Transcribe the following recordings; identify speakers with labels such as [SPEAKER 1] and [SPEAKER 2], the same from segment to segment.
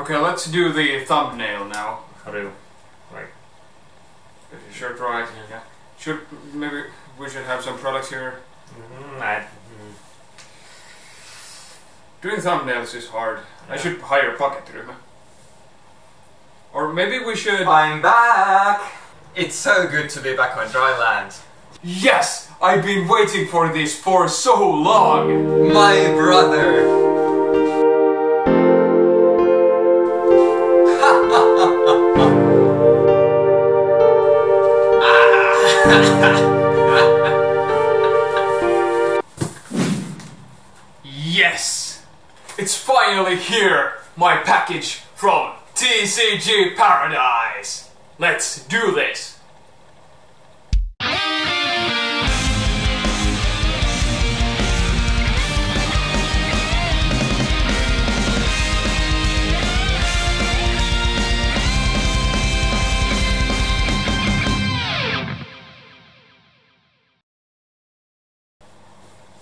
[SPEAKER 1] Okay, let's do the thumbnail now.
[SPEAKER 2] How do like
[SPEAKER 1] Is your shirt right?
[SPEAKER 2] Yeah.
[SPEAKER 1] Should maybe we should have some products here.
[SPEAKER 2] mm, I, mm,
[SPEAKER 1] Doing thumbnails is hard. I should hire a Pocket Room. Or maybe we should.
[SPEAKER 3] I'm back! It's so good to be back on dry land.
[SPEAKER 1] Yes, I've been waiting for this for so long.
[SPEAKER 3] My brother!
[SPEAKER 1] It's finally here. My package from TCG Paradise. Let's do this.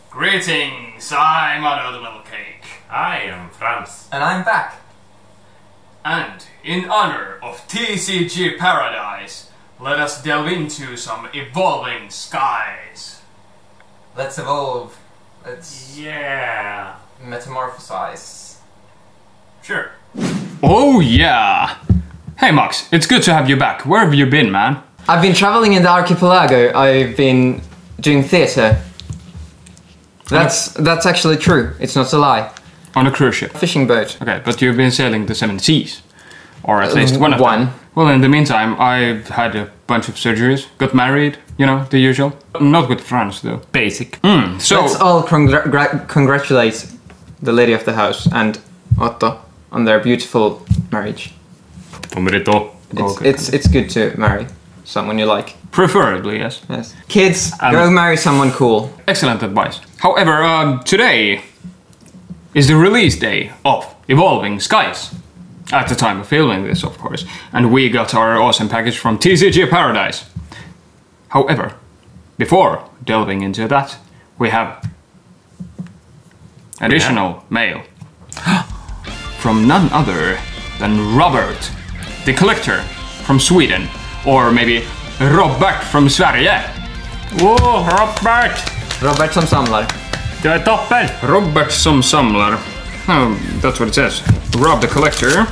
[SPEAKER 1] Greetings, I'm Another Cake.
[SPEAKER 2] I am Franz.
[SPEAKER 3] And I'm back.
[SPEAKER 1] And in honor of TCG Paradise, let us delve into some evolving skies.
[SPEAKER 3] Let's evolve. Let's
[SPEAKER 2] Yeah.
[SPEAKER 3] metamorphosize.
[SPEAKER 1] Sure. Oh yeah! Hey Max, it's good to have you back. Where have you been, man?
[SPEAKER 3] I've been traveling in the archipelago. I've been doing theatre. That's that's actually true. It's not a lie.
[SPEAKER 1] On a cruise ship.
[SPEAKER 3] Fishing boat.
[SPEAKER 1] Okay, but you've been sailing the seven seas. Or at least one of
[SPEAKER 3] one.
[SPEAKER 1] them. Well, in the meantime, I've had a bunch of surgeries, got married, you know, the usual. Not with Franz, though.
[SPEAKER 2] Basic.
[SPEAKER 1] Mm, so,
[SPEAKER 3] Let's all congr- congratulate the lady of the house and Otto on their beautiful marriage.
[SPEAKER 2] Tomerito.
[SPEAKER 3] It's, it's it's good to marry someone you like.
[SPEAKER 1] preferably, yes.
[SPEAKER 3] Yes. Kids,
[SPEAKER 2] Um,
[SPEAKER 3] go marry someone cool.
[SPEAKER 1] Excellent advice. However, um, today is the release day of Evolving Skies. At the time of filming this, of course. And we got our awesome package from TCG Paradise. However, before delving into that, we have additional mail from none other than Robert, the collector from Sweden, or maybe Robert from Sverige.
[SPEAKER 2] Wow, Robert!
[SPEAKER 3] Robert som samlar.
[SPEAKER 2] Du är toppen!
[SPEAKER 1] Robert som samlar. Oh, that's what it says. Rob the collector.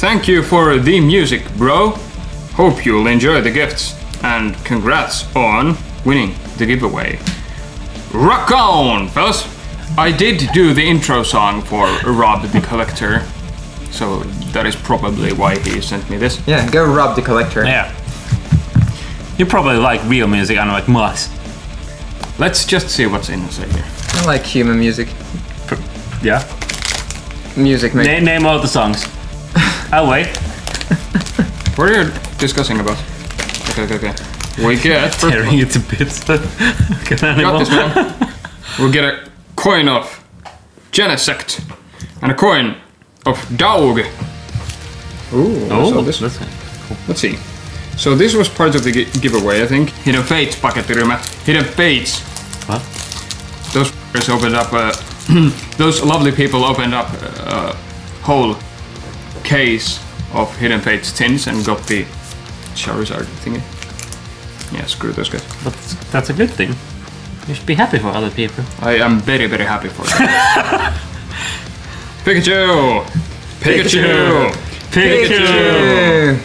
[SPEAKER 1] Thank you for the music, bro. Hope you'll enjoy the gifts. And congrats on winning the giveaway. Rock on, fellas! I did do the intro song for Rob the collector. So that is probably why he sent me this.
[SPEAKER 3] Yeah, go rob the collector.
[SPEAKER 2] Yeah. You probably like real music, unlike Max.
[SPEAKER 1] Let's just see what's inside here.
[SPEAKER 3] I like human music.
[SPEAKER 2] Yeah.
[SPEAKER 3] Music
[SPEAKER 2] Name, name all the songs. I'll wait.
[SPEAKER 1] What are you discussing about? Okay, okay, okay. We get
[SPEAKER 2] Tearing it to bits. Can
[SPEAKER 1] Got this man. we'll get a coin of Genesect and a coin of Daug. Ooh,
[SPEAKER 2] Oh,
[SPEAKER 1] this,
[SPEAKER 2] that's
[SPEAKER 1] let's see. So this was part of the gi- giveaway, I think. Hidden Fates Pakettiryhmä. Hidden Fates.
[SPEAKER 2] What?
[SPEAKER 1] Those f***ers opened up. Uh, those lovely people opened up a whole case of Hidden Fates tins and got the Charizard thingy. Yeah, screw those guys.
[SPEAKER 2] But that's a good thing. You should be happy for other people.
[SPEAKER 1] I am very, very happy for that. Pikachu! Pikachu!
[SPEAKER 3] Pikachu!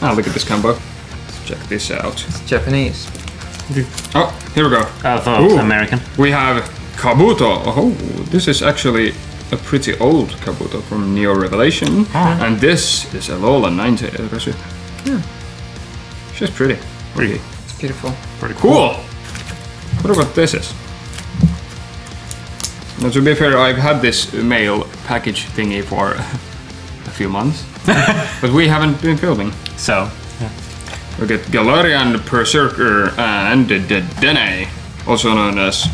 [SPEAKER 1] Ah, look at this combo. Let's check this out.
[SPEAKER 3] It's Japanese.
[SPEAKER 1] Oh, here we go.
[SPEAKER 2] I thought
[SPEAKER 1] Ooh.
[SPEAKER 2] American.
[SPEAKER 1] We have Kabuto. Oh, this is actually a pretty old Kabuto from Neo Revelation. And this is Alola 90. uh, Yeah. She's pretty.
[SPEAKER 2] Really?
[SPEAKER 3] It's beautiful.
[SPEAKER 2] Pretty
[SPEAKER 1] Cool! What about this is? Now to be fair, I've had this mail package thingy for a few months. but we haven't been filming.
[SPEAKER 2] So,
[SPEAKER 1] We get Galarian Perrserker and the Dene, also known as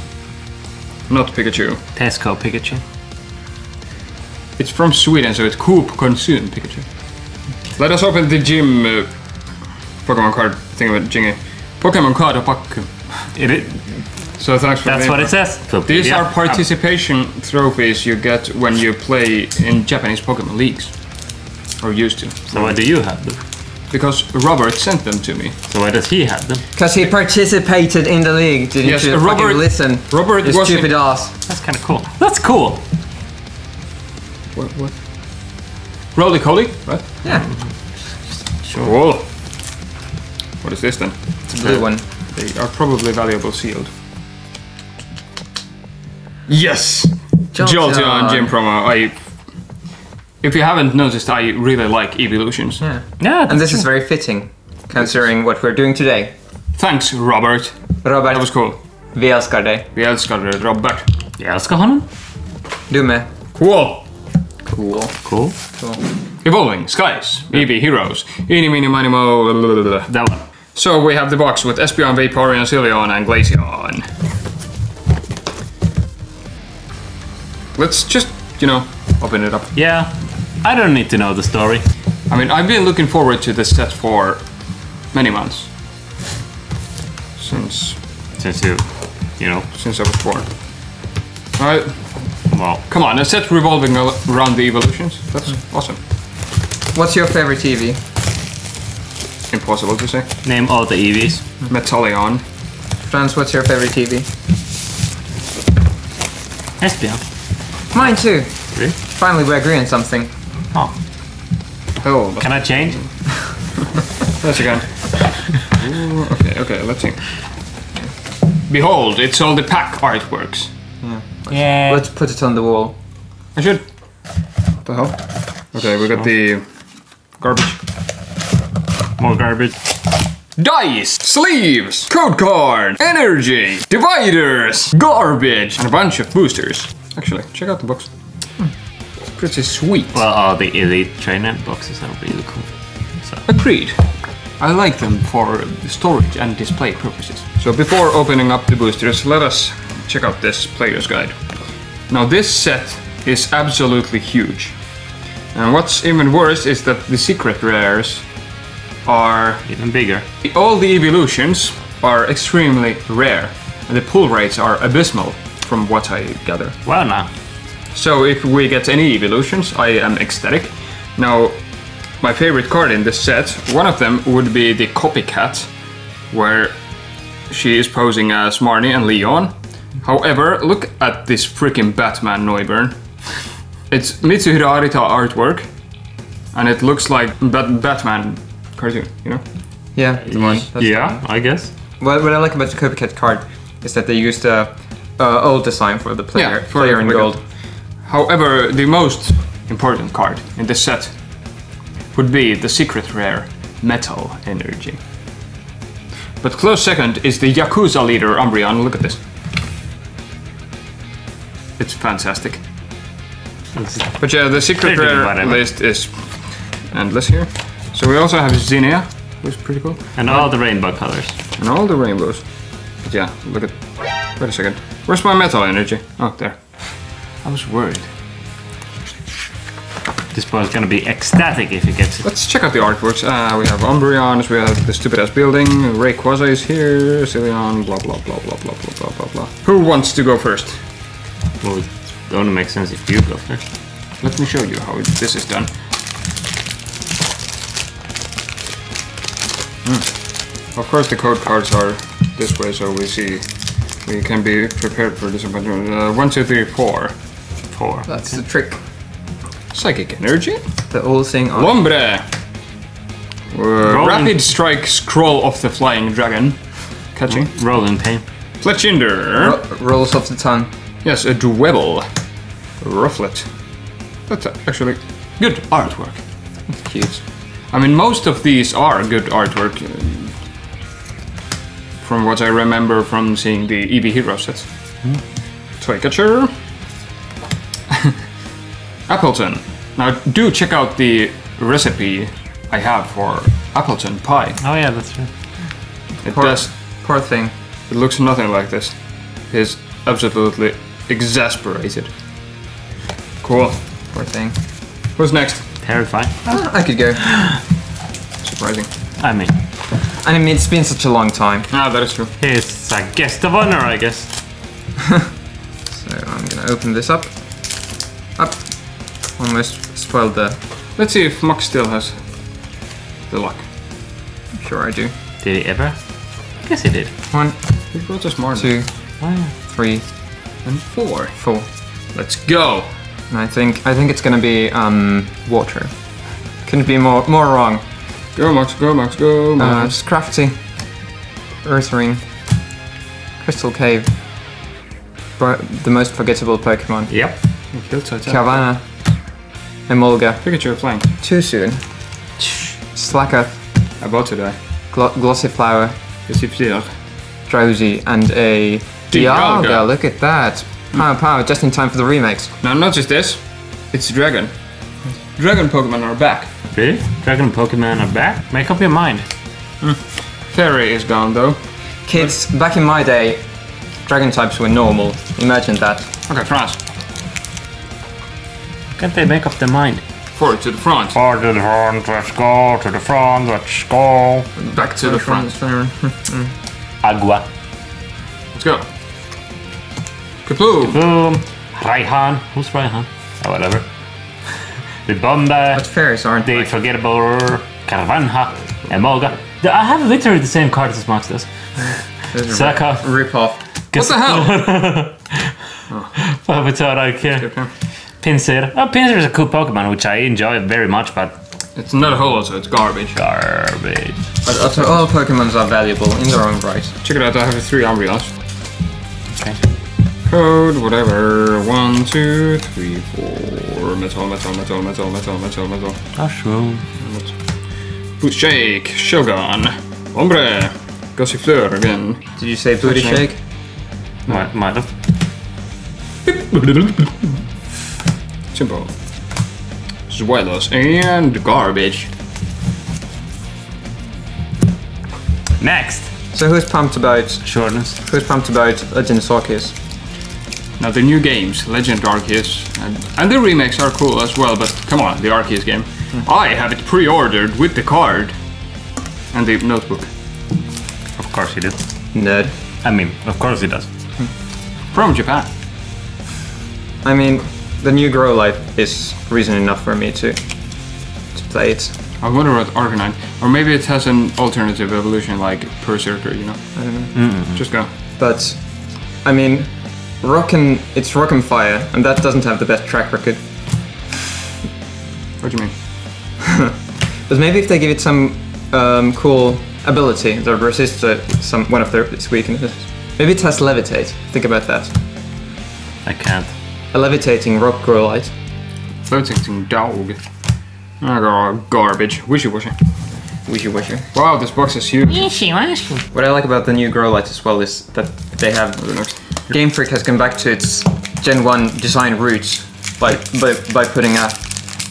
[SPEAKER 1] not Pikachu.
[SPEAKER 2] Tesco Pikachu.
[SPEAKER 1] It's from Sweden, so it's Coop Konsum Pikachu. Let us open the gym uh, Pokemon card thing with Jingy. Pokemon card pack.
[SPEAKER 2] It,
[SPEAKER 1] So thanks for
[SPEAKER 2] That's what it says.
[SPEAKER 1] These
[SPEAKER 2] Yeah.
[SPEAKER 1] are participation trophies you get when you play in Japanese Pokemon leagues. Or used to.
[SPEAKER 2] So why do you have them?
[SPEAKER 1] Because Robert sent them to me.
[SPEAKER 2] So why does he have them?
[SPEAKER 3] Because he participated in the league. Didn't
[SPEAKER 1] Yes,
[SPEAKER 3] you
[SPEAKER 1] Robert-
[SPEAKER 3] fucking listen?
[SPEAKER 1] Robert
[SPEAKER 3] you
[SPEAKER 1] was
[SPEAKER 3] stupid
[SPEAKER 1] in-
[SPEAKER 3] ass.
[SPEAKER 2] That's kind of cool. That's cool.
[SPEAKER 1] What? what? Rolycoly, right?
[SPEAKER 3] Yeah,
[SPEAKER 2] Sure.
[SPEAKER 1] Cool. What is this then?
[SPEAKER 3] it's a blue one.
[SPEAKER 1] They are probably valuable sealed. Yes!
[SPEAKER 3] Jolteon.
[SPEAKER 1] Jolteon Gym promo. I. If you haven't noticed, I really like evolutions.
[SPEAKER 3] Yeah.
[SPEAKER 2] Yeah,
[SPEAKER 3] And this is very fitting, considering what we're doing today.
[SPEAKER 1] Thanks, Robert.
[SPEAKER 3] Robert,
[SPEAKER 1] That was cool.
[SPEAKER 3] vi älskar dig.
[SPEAKER 1] Vi älskar dig, Robert.
[SPEAKER 2] Jag älskar honom.
[SPEAKER 3] Du med.
[SPEAKER 1] Cool.
[SPEAKER 3] Cool.
[SPEAKER 2] Cool.
[SPEAKER 3] cool.
[SPEAKER 1] Evolving Skies, Eevee Heroes, Eeny, Meeny, Miny, Mo. blah, blah, blah, blah.
[SPEAKER 2] That one.
[SPEAKER 1] So we have the box with Espeon, Vaporeon, Sylveon, and Glaceon. Let's just, you know, open it up.
[SPEAKER 2] Yeah. I don't need to know the story.
[SPEAKER 1] I mean, I've been looking forward to this set for many months. Since
[SPEAKER 2] Since you, you know,
[SPEAKER 1] since I was born. Alright,
[SPEAKER 2] well,
[SPEAKER 1] come on, a set revolving around the evolutions. That's hmm. awesome.
[SPEAKER 3] What's your favorite TV?
[SPEAKER 1] Impossible to say.
[SPEAKER 2] name all the Eevees.
[SPEAKER 1] Metallion.
[SPEAKER 3] Franz, what's your favorite TV?
[SPEAKER 2] Espeon.
[SPEAKER 3] Mine too.
[SPEAKER 2] Really?
[SPEAKER 3] Finally, we agree on something.
[SPEAKER 2] Oh.
[SPEAKER 1] Oh,
[SPEAKER 2] Can I change?
[SPEAKER 1] That's again. Ooh, okay, okay, let's see. Behold, it's all the pack artworks.
[SPEAKER 2] Yeah.
[SPEAKER 3] Let's put it on the wall.
[SPEAKER 1] I should. What the hell? Okay, we got the garbage.
[SPEAKER 2] More garbage.
[SPEAKER 1] Dice, sleeves, code card, energy, dividers, garbage, and a bunch of boosters. Actually, check out the box. Pretty sweet.
[SPEAKER 2] Well, uh, all the elite trainer boxes are really cool. So
[SPEAKER 1] Agreed. I like them for storage and display purposes. So before opening up the boosters, let us check out this player's guide. Now this set is absolutely huge. And what's even worse is that the secret rares are
[SPEAKER 2] even bigger.
[SPEAKER 1] all the evolutions are extremely rare and the pull rates are abysmal from what I gather.
[SPEAKER 2] Well, now.
[SPEAKER 1] So if we get any evolutions, I am ecstatic. Now, my favorite card in this set, one of them would be the Copycat, where she is posing as Marnie and Leon. However, look at this freaking Batman Noivern. It's Mitsuhiro Arita artwork, and it looks like Bat- Batman cartoon, you know?
[SPEAKER 3] Yeah, the one. That's the
[SPEAKER 2] yeah,
[SPEAKER 3] one.
[SPEAKER 2] I guess.
[SPEAKER 3] What, what I like about the Copycat card is that they used the uh, old design for the player,
[SPEAKER 1] Yeah, for
[SPEAKER 3] player
[SPEAKER 1] the
[SPEAKER 3] in
[SPEAKER 1] player.
[SPEAKER 3] gold.
[SPEAKER 1] However, the most important card in this set would be the secret rare Metal Energy. But close second is the Yakuza leader Umbreon. Look at this. It's fantastic. But yeah, the secret rare list is endless here. So we also have Zinnia, who's pretty cool,
[SPEAKER 2] And all the rainbow colors.
[SPEAKER 1] and all the rainbows. But yeah, look at. Wait a second. Where's my Metal Energy? Oh, there. I was worried.
[SPEAKER 2] This boy is gonna be ecstatic if he gets it.
[SPEAKER 1] Let's check out the artworks. Uh, we have Umbreons, we have the stupid ass building, Rayquaza is here, Cillian, blah blah blah blah blah blah blah blah blah. Who wants to go first?
[SPEAKER 2] Well, it only makes sense if you go first.
[SPEAKER 1] Let me show you how this is done. Hmm. Of course, the code cards are this way, so we see we can be prepared for disappointment. Uh, one, two, three, four.
[SPEAKER 2] Four.
[SPEAKER 3] That's the trick.
[SPEAKER 1] Psychic energy.
[SPEAKER 3] The old thing on.
[SPEAKER 1] Lombre.
[SPEAKER 2] Rolling.
[SPEAKER 1] rapid strike. Scroll off the flying dragon. Catching.
[SPEAKER 2] Rolling pain.
[SPEAKER 1] Fletchinder.
[SPEAKER 3] Ro- rolls off the tongue.
[SPEAKER 1] Yes, a Dwebble. Rufflet. That's actually good artwork.
[SPEAKER 3] Cute.
[SPEAKER 1] I mean, most of these are good artwork. uh, From what I remember from seeing the Eevee Hero sets. Toy Catcher. Appletun. Now, do check out the recipe I have for Appletun pie.
[SPEAKER 2] Oh yeah, that's true.
[SPEAKER 1] It
[SPEAKER 3] Poor,
[SPEAKER 1] does.
[SPEAKER 3] poor thing.
[SPEAKER 1] It looks nothing like this. It's absolutely exasperated. Cool.
[SPEAKER 3] Poor thing.
[SPEAKER 1] Who's next?
[SPEAKER 2] Terrifying.
[SPEAKER 3] Ah, I could go.
[SPEAKER 1] Surprising.
[SPEAKER 2] I mean,
[SPEAKER 3] I mean, it's been such a long time,
[SPEAKER 1] Ah, that is true.
[SPEAKER 2] He's a guest of honor, I guess.
[SPEAKER 3] so I'm gonna open this up. Up. Almost spoiled the.
[SPEAKER 1] Let's see if Max still has the luck.
[SPEAKER 3] I'm sure I do.
[SPEAKER 2] Did he ever? I guess he did.
[SPEAKER 3] One,
[SPEAKER 1] He brought us more
[SPEAKER 3] two, three,
[SPEAKER 1] and four.
[SPEAKER 3] four.
[SPEAKER 1] Let's go.
[SPEAKER 3] And I think I think it's gonna be um water. Couldn't be more more wrong.
[SPEAKER 1] Go, Max, go, Max, go,
[SPEAKER 3] Uh,
[SPEAKER 1] Max.
[SPEAKER 3] just crafty. Earth ring. Crystal cave. Bro- the most forgettable Pokemon.
[SPEAKER 2] Yep.
[SPEAKER 1] You killed Titanic.
[SPEAKER 3] Carvanha. Emolga.
[SPEAKER 1] Pikachu flying.
[SPEAKER 3] Too soon. Slacker.
[SPEAKER 1] About to die.
[SPEAKER 3] Glo- glossy flower.
[SPEAKER 1] Is he still?
[SPEAKER 3] Drowsy. And a
[SPEAKER 1] Dialga.
[SPEAKER 3] Dialga. Look at that. Power, power. Just in time for the remakes.
[SPEAKER 1] Now, not just this. It's Dragon. Dragon Pokemon are back.
[SPEAKER 2] Really? Dragon Pokemon are back? Make up your mind. Hmm.
[SPEAKER 1] Fairy is gone though.
[SPEAKER 3] Kids, back in my day, dragon types were normal. Imagine that.
[SPEAKER 1] Okay, France.
[SPEAKER 2] Can't they make up their mind?
[SPEAKER 1] Forward to the front.
[SPEAKER 2] Or to the front, let's go, to the front, let's go.
[SPEAKER 1] Back to the front.
[SPEAKER 2] Agua.
[SPEAKER 1] Let's go. Kaploo!
[SPEAKER 2] Boom. Raihan. Who's Raihan? Oh, whatever. the Bomba.
[SPEAKER 3] But fairies aren't
[SPEAKER 2] The
[SPEAKER 3] like
[SPEAKER 2] forgettable Carvanha. Emolga. I have literally the same cards as Max does.
[SPEAKER 3] There's a
[SPEAKER 2] Saka.
[SPEAKER 3] rip off.
[SPEAKER 1] What the hell?
[SPEAKER 2] Bulbasaur, okay.
[SPEAKER 1] Okay.
[SPEAKER 2] Pinsir. Oh, Pinsir is a cool Pokemon, which I enjoy very much, but
[SPEAKER 1] It's not a holo, so it's garbage.
[SPEAKER 2] garbage.
[SPEAKER 3] But also, all Pokemons are valuable in their own right.
[SPEAKER 1] Check it out, I have three Umbreons.
[SPEAKER 2] Okay.
[SPEAKER 1] Code, whatever. One, two, three, four. Metal, metal, metal, metal, metal, metal, metal.
[SPEAKER 2] Mushroom.
[SPEAKER 1] Boost Shake, Shogun, Ombre, Gossifleur again.
[SPEAKER 3] Did you say booty shake?
[SPEAKER 2] Might, might have.
[SPEAKER 1] Simple. Zweilous and garbage.
[SPEAKER 2] Next.
[SPEAKER 3] So who's pumped about
[SPEAKER 2] Shortness.
[SPEAKER 3] who's pumped about Legends Arceus?
[SPEAKER 1] Now the new games, Legend Arceus, and, and the remakes are cool as well, but come on, the Arceus game. Hmm. I have it pre-ordered with the card and the notebook
[SPEAKER 2] Of course he did.
[SPEAKER 3] Nerd.
[SPEAKER 2] I mean, of course he does.
[SPEAKER 1] from Japan.
[SPEAKER 3] I mean, the new Growlithe is reason enough for me to to play it.
[SPEAKER 1] I wonder what Arcanine, or maybe it has an alternative evolution like Perrserker, you know.
[SPEAKER 3] I don't know.
[SPEAKER 1] Just go.
[SPEAKER 3] But I mean, Rockin' it's Rock and Fire, and that doesn't have the best track record.
[SPEAKER 1] What do you mean?
[SPEAKER 3] But maybe if they give it some um, cool ability that resists uh, some one of their its weaknesses. Maybe it has levitate. Think about that.
[SPEAKER 2] I can't.
[SPEAKER 3] A levitating rock Growlithe.
[SPEAKER 1] Floating dog. Oh, gar- garbage. Wishy-washy.
[SPEAKER 3] Wishy washy.
[SPEAKER 1] Wow, this box is huge. Wishy-washy.
[SPEAKER 3] What I like about the new Growlithe as well is that they have Game Freak has come back to its Gen 1 design roots by by, by putting a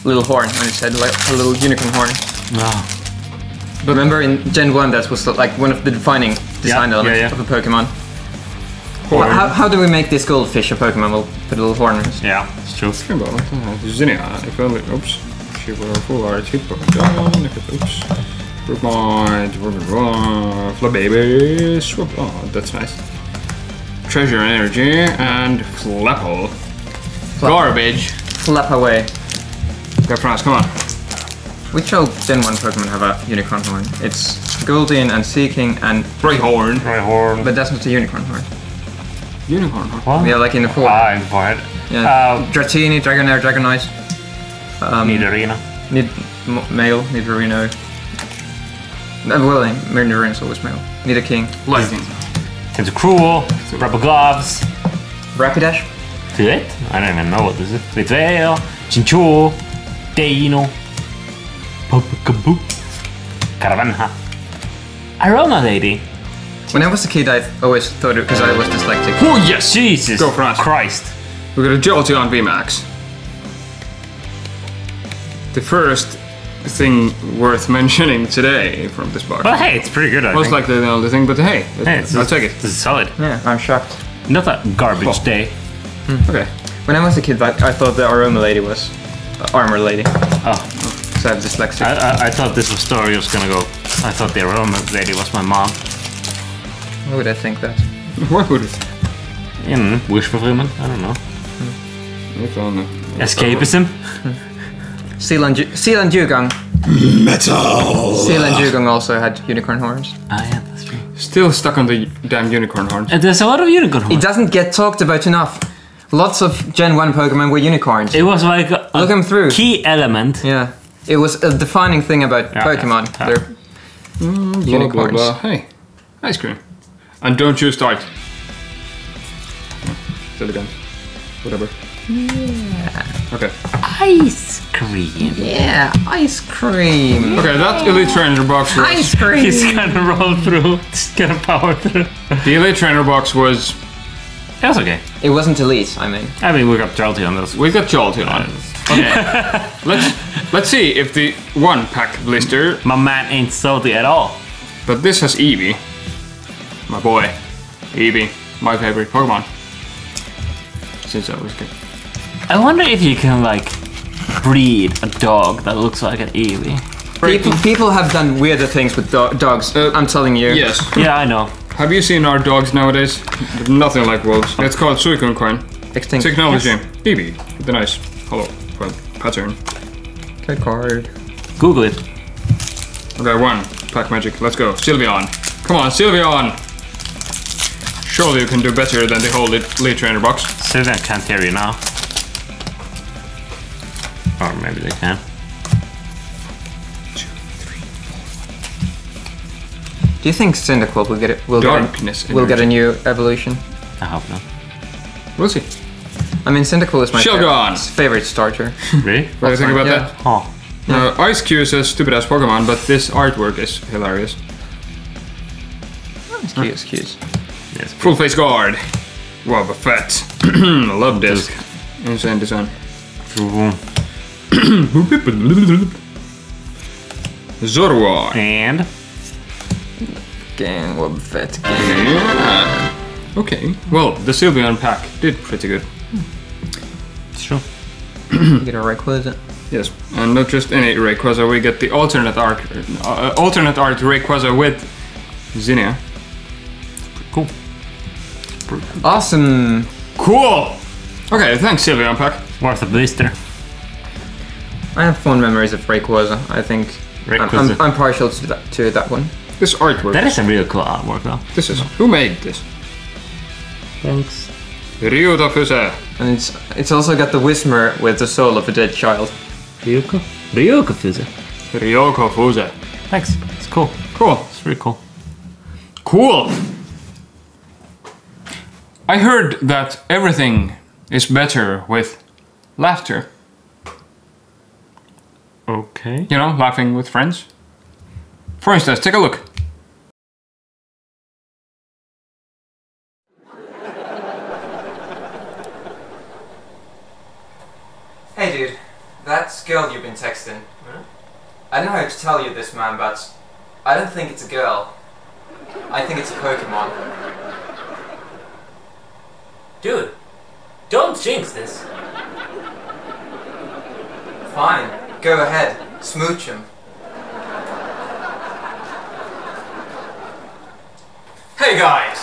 [SPEAKER 3] little horn on its head, like a little unicorn horn.
[SPEAKER 2] No.
[SPEAKER 3] But remember in Gen 1 that was like one of the defining design
[SPEAKER 2] yeah,
[SPEAKER 3] elements
[SPEAKER 2] yeah.
[SPEAKER 3] of a Pokemon.
[SPEAKER 1] Horn.
[SPEAKER 3] How, how do we make this goldfish a Pokemon? We'll put a little horn on it.
[SPEAKER 2] Yeah, it's true.
[SPEAKER 1] Rainbow. Zinnia. If only. Oops. She were full art. Hit point down. If it. Oops. Brook Mind. Flabébé. Swap. Oh, that's nice. Treasure Energy and Flapple. Garbage.
[SPEAKER 3] Flap away.
[SPEAKER 1] Go France, come on.
[SPEAKER 3] Which old Gen 1 Pokemon have a unicorn horn? It's Goldeen and Seaking and
[SPEAKER 1] Bright Horn.
[SPEAKER 3] But that's not a unicorn horn.
[SPEAKER 1] Unicorn. Huh?
[SPEAKER 2] What?
[SPEAKER 3] Yeah, like in the form.
[SPEAKER 2] Ah, in the forehead.
[SPEAKER 3] Yeah.
[SPEAKER 2] Uh,
[SPEAKER 3] Dratini, Dragonair, Dragonite. Um,
[SPEAKER 2] Nidorino.
[SPEAKER 3] Nid m- male, Nidorino. Uh, well, Nidorino's always male. Nidoking.
[SPEAKER 1] Lightning.
[SPEAKER 2] Tentacruel. Rubber gloves.
[SPEAKER 3] Rapidash.
[SPEAKER 2] What? I don't even know what this is. Litleo. Chinchou. Deino. Pumpkaboo. Carvanha. Aroma Lady.
[SPEAKER 3] When I was a kid, I always thought it because I was dyslexic.
[SPEAKER 1] Oh yes!
[SPEAKER 2] Jesus
[SPEAKER 1] Go France.
[SPEAKER 2] Christ.
[SPEAKER 1] We got a Jolteon on VMAX. The first thing worth mentioning today from this box.
[SPEAKER 2] Well, hey, it's pretty good, I
[SPEAKER 1] Most
[SPEAKER 2] think.
[SPEAKER 1] likely the only thing, but hey,
[SPEAKER 2] Hey, it's,
[SPEAKER 1] I'll take it.
[SPEAKER 2] This is solid.
[SPEAKER 3] Yeah, I'm shocked.
[SPEAKER 2] Not a garbage
[SPEAKER 1] Oh.
[SPEAKER 2] day.
[SPEAKER 1] Okay.
[SPEAKER 3] When I was a kid, I, I thought the Aroma Lady was uh, Armor Lady.
[SPEAKER 2] Oh,
[SPEAKER 3] So I have dyslexia.
[SPEAKER 2] I, I, I thought this was story was gonna go. I thought the aroma lady was my mom.
[SPEAKER 3] Why would I think that?
[SPEAKER 1] Why would it?
[SPEAKER 2] In wish fulfillment? I don't know.
[SPEAKER 1] It's on.
[SPEAKER 2] Escapism?
[SPEAKER 3] Sealand, Ju- Sealand Dewgong.
[SPEAKER 4] Metal!
[SPEAKER 3] Sealand Dewgong also had unicorn horns.
[SPEAKER 2] Ah, yeah, that's true.
[SPEAKER 1] Still stuck on the damn unicorn horns.
[SPEAKER 2] And there's a lot of unicorn horns.
[SPEAKER 3] It doesn't get talked about enough. Lots of Gen 1 Pokemon were unicorns.
[SPEAKER 2] It was like a, a
[SPEAKER 3] Look 'em through.
[SPEAKER 2] key element.
[SPEAKER 3] yeah. It was a defining thing about
[SPEAKER 2] Yeah,
[SPEAKER 3] Pokemon.
[SPEAKER 2] yeah.
[SPEAKER 3] They're mm,
[SPEAKER 1] Blah, blah,
[SPEAKER 3] unicorns.
[SPEAKER 1] blah. Hey, ice cream. And don't you start. Still again. Whatever. Yeah. Okay.
[SPEAKER 2] Ice cream.
[SPEAKER 3] Yeah, ice cream.
[SPEAKER 1] Okay, that Elite Trainer box was.
[SPEAKER 3] Ice cream.
[SPEAKER 2] He's gonna roll through. He's gonna power through.
[SPEAKER 1] The Elite Trainer box was.
[SPEAKER 2] That's okay.
[SPEAKER 3] It wasn't elite, I mean.
[SPEAKER 2] I mean, we got Jolty on this.
[SPEAKER 1] We got Jolteon on. Okay. let's let's see if the one pack blister.
[SPEAKER 2] My man ain't salty at all.
[SPEAKER 1] But this has Eevee. My boy. Eevee. My favorite Pokemon. Since I was a kid.
[SPEAKER 2] I wonder if you can like breed a dog that looks like an Eevee.
[SPEAKER 3] People, people have done weirder things with do- dogs.
[SPEAKER 1] Uh,
[SPEAKER 3] I'm telling you.
[SPEAKER 1] Yes.
[SPEAKER 2] Yeah, I know.
[SPEAKER 1] Have you seen our dogs nowadays? Nothing like wolves. It's called Suicune Coin.
[SPEAKER 3] Extinct.
[SPEAKER 1] Technology. Eevee. With a nice hollow well, pattern.
[SPEAKER 3] Okay, card.
[SPEAKER 2] Google it.
[SPEAKER 1] Okay, one. Pack magic. Let's go. Sylveon. Come on, Sylveon! Surely you can do better than the whole Elite Elite Trainer box.
[SPEAKER 2] Sylveon can't hear you now. Or maybe they can.
[SPEAKER 3] Do you think Cyndaquil will get it? Will
[SPEAKER 1] Darkness
[SPEAKER 3] Get a, will get a new evolution.
[SPEAKER 2] I hope not.
[SPEAKER 1] We'll see.
[SPEAKER 3] I mean, Cyndaquil is my favorite, favorite starter.
[SPEAKER 2] Really?
[SPEAKER 1] What do you think about
[SPEAKER 3] Yeah.
[SPEAKER 1] that?
[SPEAKER 2] Oh.
[SPEAKER 1] Uh, Eiscue is a stupid ass Pokemon, but this artwork is hilarious.
[SPEAKER 3] Excuse, excuse.
[SPEAKER 2] Yes.
[SPEAKER 1] Full face guard. Wobba Fett. I love this. Insane design. Zorua.
[SPEAKER 2] And
[SPEAKER 3] Gang, what fat gang.
[SPEAKER 1] Yeah. Okay. Well, the Sylveon pack did pretty good.
[SPEAKER 2] it's true.
[SPEAKER 3] Get a Rayquaza.
[SPEAKER 1] Yes, and not just any Rayquaza, we get the alternate art, uh, alternate art Rayquaza with Zinnia.
[SPEAKER 2] Cool.
[SPEAKER 3] Awesome.
[SPEAKER 1] Cool! Okay, thanks Sylveon pack.
[SPEAKER 2] Worth a blister.
[SPEAKER 3] I have fond memories of Rayquaza. I think I'm, I'm, I'm partial to that, to that one.
[SPEAKER 1] This artwork.
[SPEAKER 2] That is a real cool artwork though.
[SPEAKER 1] This is. Who made this?
[SPEAKER 2] Thanks.
[SPEAKER 1] Ryuta Fuse.
[SPEAKER 3] And it's it's also got the Whismur with the soul of a dead child.
[SPEAKER 2] Ryuko? Ryuko Fuse.
[SPEAKER 1] Ryoko Fuse.
[SPEAKER 2] Thanks. It's cool.
[SPEAKER 1] Cool.
[SPEAKER 2] It's really cool.
[SPEAKER 1] Cool! I heard that everything is better with laughter.
[SPEAKER 2] Okay.
[SPEAKER 1] You know, laughing with friends. For instance, take a look.
[SPEAKER 3] Hey dude, that's girl you've been texting. I don't know how to tell you this man, but I don't think it's a girl. I think it's a Pokemon.
[SPEAKER 5] Dude, don't jinx this.
[SPEAKER 3] Fine, go ahead, smooch him. Hey guys!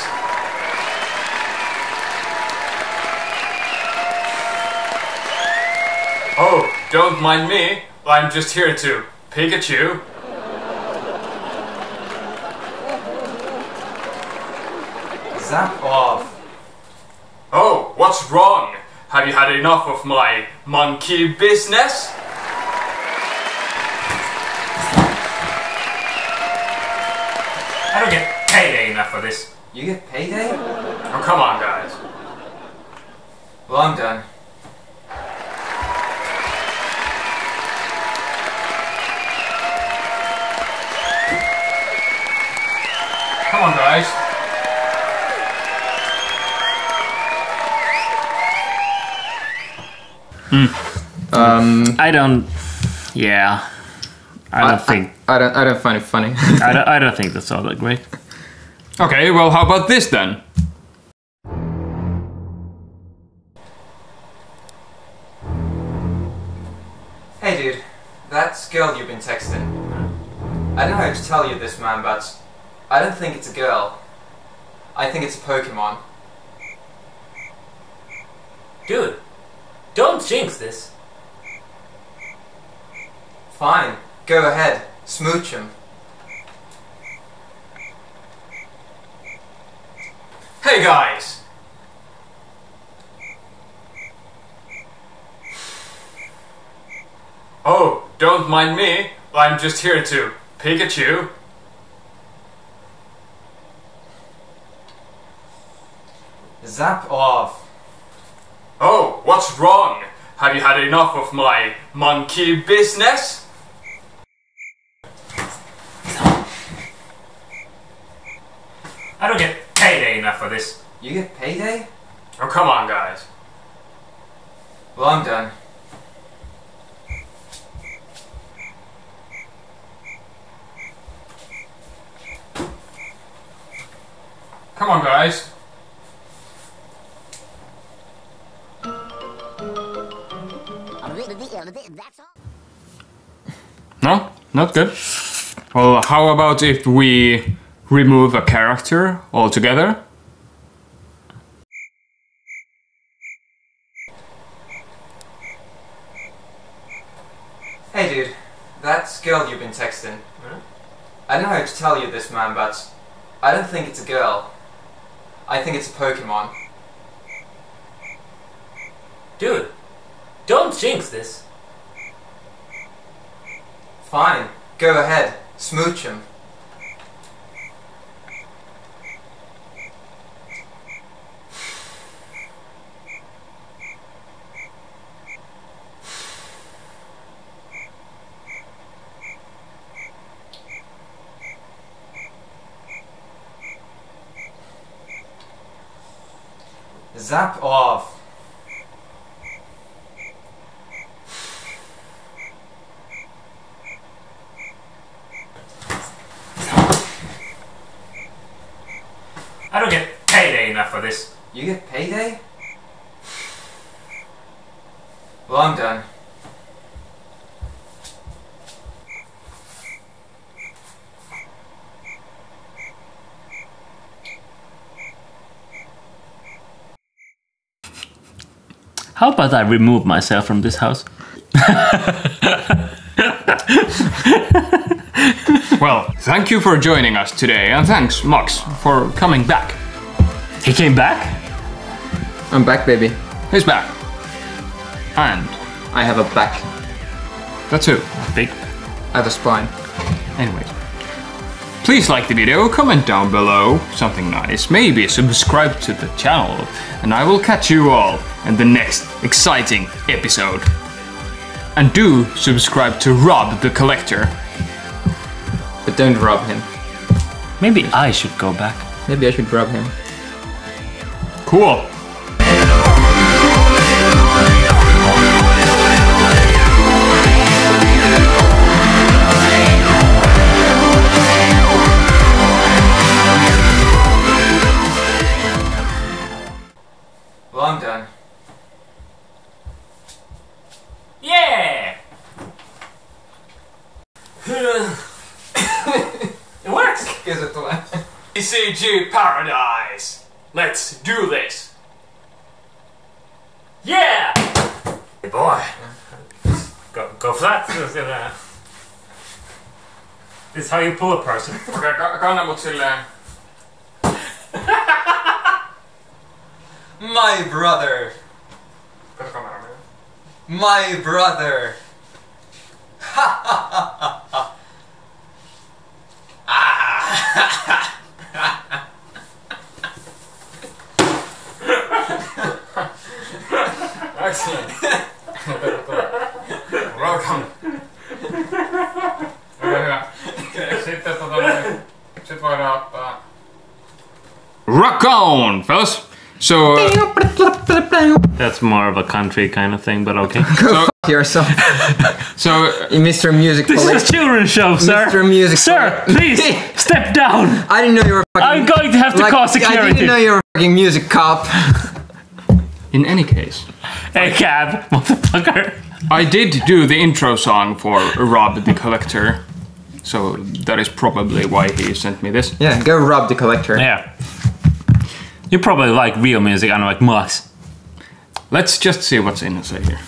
[SPEAKER 1] Oh, don't mind me. I'm just here to Pikachu.
[SPEAKER 3] Zap off.
[SPEAKER 1] What's wrong? Have you had enough of my monkey business?
[SPEAKER 2] I don't get payday enough for this.
[SPEAKER 3] You get payday?
[SPEAKER 1] Oh, come on, guys.
[SPEAKER 3] Well, I'm done.
[SPEAKER 1] Come on, guys.
[SPEAKER 3] Um,
[SPEAKER 2] I don't. Yeah. I don't think.
[SPEAKER 3] I don't. I don't find it funny.
[SPEAKER 2] I don't, I don't think that's all that great.
[SPEAKER 1] Okay, well, how about this then?
[SPEAKER 3] hey, dude. that girl you've been texting. I don't know how to tell you this, man, but I don't think it's a girl. I think it's a Pokemon.
[SPEAKER 5] Dude, don't jinx this.
[SPEAKER 3] Fine, go ahead, smooch him.
[SPEAKER 1] Hey guys! Oh, don't mind me. I'm just here to Pikachu.
[SPEAKER 3] Zap off.
[SPEAKER 1] Oh, what's wrong? Have you had enough of my monkey business?
[SPEAKER 5] I don't get payday enough for this.
[SPEAKER 3] You get payday?
[SPEAKER 1] Oh, come on, guys.
[SPEAKER 3] Well, I'm done.
[SPEAKER 1] Come on, guys. No, not good. Well, how about if we remove a character altogether?
[SPEAKER 3] Hey, dude. That girl you've been texting. I don't know how to tell you this, man, but I don't think it's a girl. I think it's a Pokemon.
[SPEAKER 5] Dude, don't jinx this.
[SPEAKER 3] Fine, go ahead, smooch him. Zap off.
[SPEAKER 5] I don't get payday enough for this.
[SPEAKER 3] You get payday? Well, I'm done.
[SPEAKER 2] How about I remove myself from this house?
[SPEAKER 1] Well, thank you for joining us today, and thanks, Max, for coming back.
[SPEAKER 2] He came back?
[SPEAKER 3] I'm back, baby.
[SPEAKER 1] He's back. And
[SPEAKER 3] I have a back.
[SPEAKER 1] that's who.
[SPEAKER 2] Big.
[SPEAKER 3] I have a spine.
[SPEAKER 1] Anyways. Please like the video, comment down below something nice, maybe subscribe to the channel, and I will catch you all in the next exciting episode. And do subscribe to Rob the Collector.
[SPEAKER 3] But don't rob him.
[SPEAKER 2] Maybe I should go back.
[SPEAKER 3] Maybe I should rob him.
[SPEAKER 1] Cool.
[SPEAKER 3] Well, I'm done.
[SPEAKER 5] Yeah! It works!
[SPEAKER 3] Here's a plan.
[SPEAKER 1] TCG Paradise. Let's do this.
[SPEAKER 5] Yeah! Hey boy. Go, go that. This is how you pull a person.
[SPEAKER 1] Okei, okay, kanna mut silleen.
[SPEAKER 3] My brother!
[SPEAKER 1] Kato kameraa.
[SPEAKER 3] My brother!
[SPEAKER 1] Excellent. Welcome. Hyvä, hyvä. Sitten tota noin, sit voidaan ottaa... Rock on, fellas! So, uh,
[SPEAKER 2] That's more of a country kind of thing, but okay.
[SPEAKER 3] Go f yourself,
[SPEAKER 1] so uh,
[SPEAKER 3] Mr. Music
[SPEAKER 2] this is a children's show, sir.
[SPEAKER 3] Mr. Music
[SPEAKER 2] Sir,
[SPEAKER 3] Police.
[SPEAKER 2] please step down.
[SPEAKER 3] I didn't know you were fucking.
[SPEAKER 2] I'm going to have to
[SPEAKER 3] like,
[SPEAKER 2] call security.
[SPEAKER 3] I didn't know you were a fucking music cop.
[SPEAKER 1] In any case,
[SPEAKER 2] Hey, cab, motherfucker.
[SPEAKER 1] I did do the intro song for Rob the Collector, so that is probably why he sent me this.
[SPEAKER 3] Yeah, go rob the collector.
[SPEAKER 2] Yeah. You probably like real music, unlike Max.
[SPEAKER 1] Let's just see what's inside here.